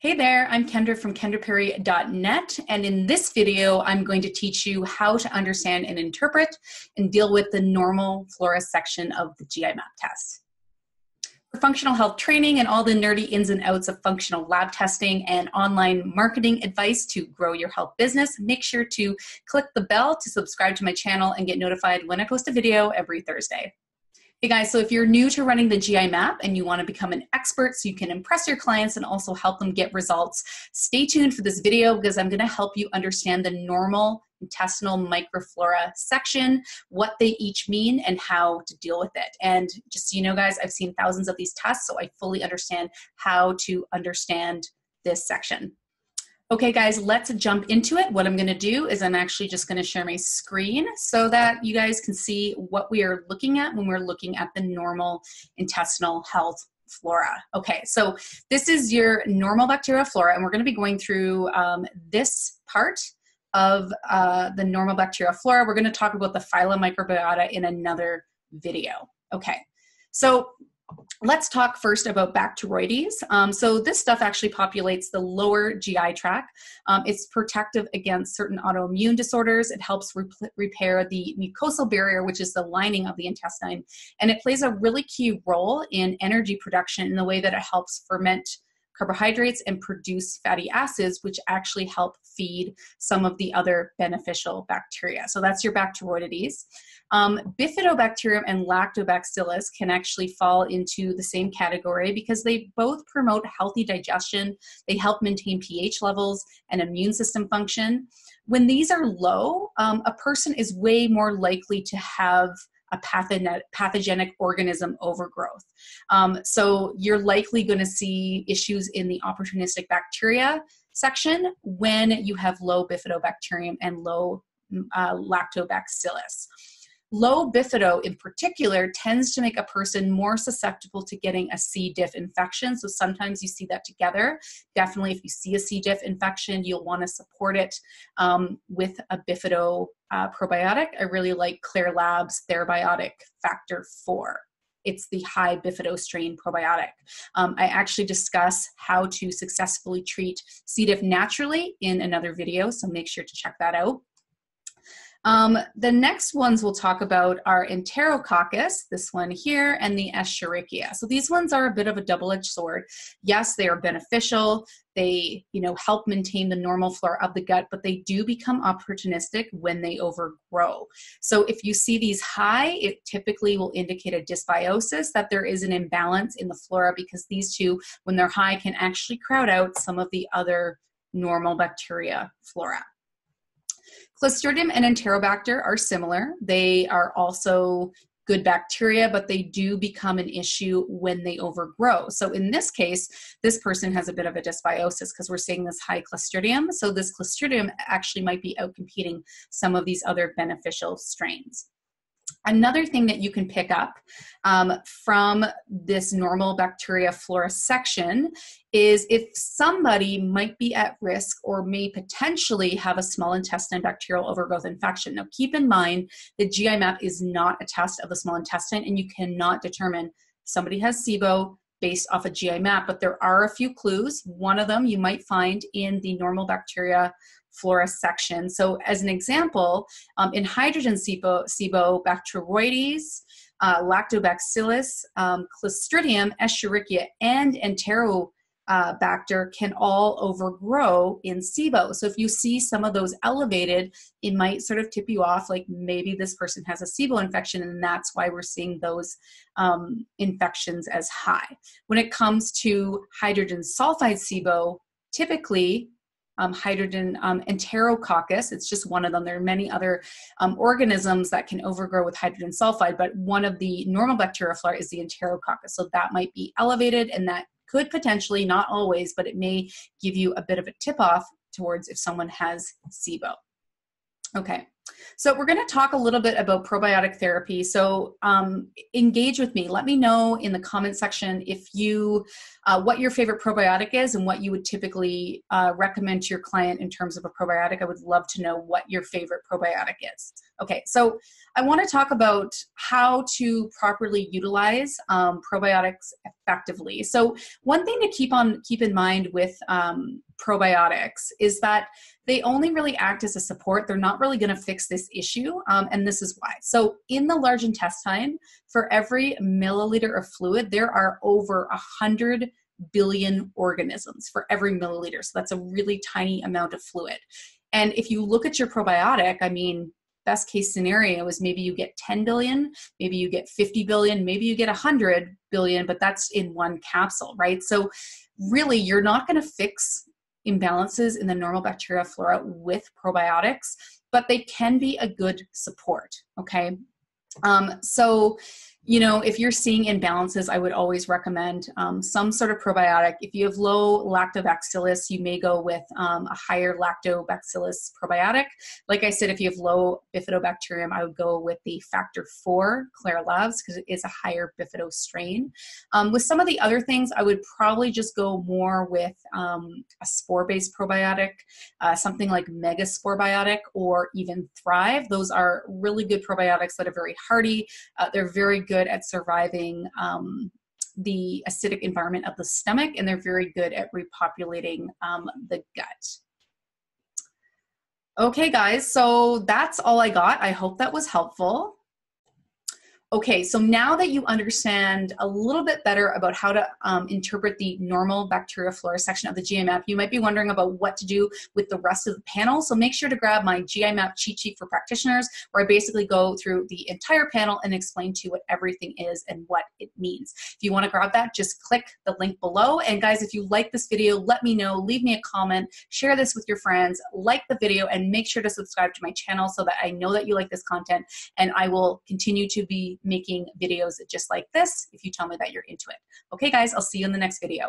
Hey there, I'm Kendra from kendraperry.net, and in this video, I'm going to teach you how to understand and interpret and deal with the normal flora section of the GI map test. For functional health training and all the nerdy ins and outs of functional lab testing and online marketing advice to grow your health business, make sure to click the bell to subscribe to my channel and get notified when I post a video every Thursday. Hey guys, so if you're new to running the GI map and you want to become an expert so you can impress your clients and also help them get results, stay tuned for this video because I'm going to help you understand the normal intestinal microflora section, what they each mean, and how to deal with it. And just so you know, guys, I've seen thousands of these tests, so I fully understand how to understand this section. Okay guys, let's jump into it. What I'm gonna do is I'm actually just gonna share my screen so that you guys can see what we are looking at when we're looking at the normal intestinal health flora. Okay, so this is your normal bacterial flora and we're gonna be going through um, this part of uh, the normal bacterial flora. We're gonna talk about the phylum microbiota in another video. Okay, so Let's talk first about Bacteroides. Um, so this stuff actually populates the lower GI tract. Um, it's protective against certain autoimmune disorders. It helps rep repair the mucosal barrier, which is the lining of the intestine. And it plays a really key role in energy production in the way that it helps ferment carbohydrates and produce fatty acids, which actually help feed some of the other beneficial bacteria. So that's your Bacteroides. Um, Bifidobacterium and Lactobacillus can actually fall into the same category because they both promote healthy digestion, they help maintain pH levels and immune system function. When these are low, um, a person is way more likely to have a pathogenic organism overgrowth. Um, so you're likely going to see issues in the opportunistic bacteria section when you have low bifidobacterium and low uh, lactobacillus. Low bifido in particular tends to make a person more susceptible to getting a C. diff infection. So sometimes you see that together. Definitely, if you see a C. diff infection, you'll want to support it um, with a bifido uh, probiotic. I really like Klaire Labs Therabiotic Factor 4 it's the high bifido strain probiotic. Um, I actually discuss how to successfully treat C. diff naturally in another video, so make sure to check that out. Um, the next ones we'll talk about are Enterococcus, this one here, and the Escherichia. So these ones are a bit of a double-edged sword. Yes, they are beneficial. They, you know, help maintain the normal flora of the gut, but they do become opportunistic when they overgrow. So if you see these high, it typically will indicate a dysbiosis, that there is an imbalance in the flora because these two, when they're high, can actually crowd out some of the other normal bacteria flora. Clostridium and Enterobacter are similar. They are also good bacteria, but they do become an issue when they overgrow. So in this case, this person has a bit of a dysbiosis because we're seeing this high Clostridium. So this Clostridium actually might be outcompeting some of these other beneficial strains. Another thing that you can pick up um, from this normal bacteria flora section is if somebody might be at risk or may potentially have a small intestine bacterial overgrowth infection. Now, keep in mind the GI map is not a test of the small intestine, and you cannot determine somebody has SIBO based off a GI map, but there are a few clues. One of them you might find in the normal bacteria flora section. So as an example, um, in hydrogen SIBO, SIBO Bacteroides, uh, Lactobacillus, um, Clostridium, Escherichia, and Enterobacter uh, can all overgrow in SIBO. So if you see some of those elevated, it might sort of tip you off like maybe this person has a SIBO infection and that's why we're seeing those um, infections as high. When it comes to hydrogen sulfide SIBO, typically um, hydrogen um, enterococcus. It's just one of them. There are many other um, organisms that can overgrow with hydrogen sulfide, but one of the normal bacterial flora is the enterococcus. So that might be elevated and that could potentially, not always, but it may give you a bit of a tip off towards if someone has SIBO. Okay. So we're going to talk a little bit about probiotic therapy. So um, engage with me. Let me know in the comment section if you uh, what your favorite probiotic is and what you would typically uh, recommend to your client in terms of a probiotic. I would love to know what your favorite probiotic is. Okay, so I want to talk about how to properly utilize um, probiotics effectively. So one thing to keep on keep in mind with um, probiotics is that they only really act as a support. They're not really going to fix this issue, um, and this is why. So, in the large intestine, for every milliliter of fluid, there are over a hundred billion organisms for every milliliter. So that's a really tiny amount of fluid. And if you look at your probiotic, I mean, best case scenario is maybe you get 10 billion, maybe you get 50 billion, maybe you get 100 billion, but that's in one capsule, right? So really, you're not going to fix imbalances in the normal bacteria flora with probiotics, but they can be a good support. Okay. Um, so you know, if you're seeing imbalances, I would always recommend um, some sort of probiotic. If you have low lactobacillus, you may go with um, a higher lactobacillus probiotic. Like I said, if you have low bifidobacterium, I would go with the factor four Klaire Labs because it is a higher bifido strain. Um, with some of the other things, I would probably just go more with um, a spore based probiotic, uh, something like MegaSporeBiotic or even Thrive. Those are really good probiotics that are very hardy. Uh, they're very good good at surviving um, the acidic environment of the stomach, and they're very good at repopulating um, the gut. Okay, guys, so that's all I got. I hope that was helpful. Okay, so now that you understand a little bit better about how to um, interpret the normal bacteria flora section of the GI-MAP, you might be wondering about what to do with the rest of the panel. So make sure to grab my GI-MAP cheat sheet for practitioners, where I basically go through the entire panel and explain to you what everything is and what it means. If you want to grab that, just click the link below. And guys, if you like this video, let me know, leave me a comment, share this with your friends, like the video, and make sure to subscribe to my channel so that I know that you like this content and I will continue to be making videos just like this if you tell me that you're into it. Okay, guys, I'll see you in the next video.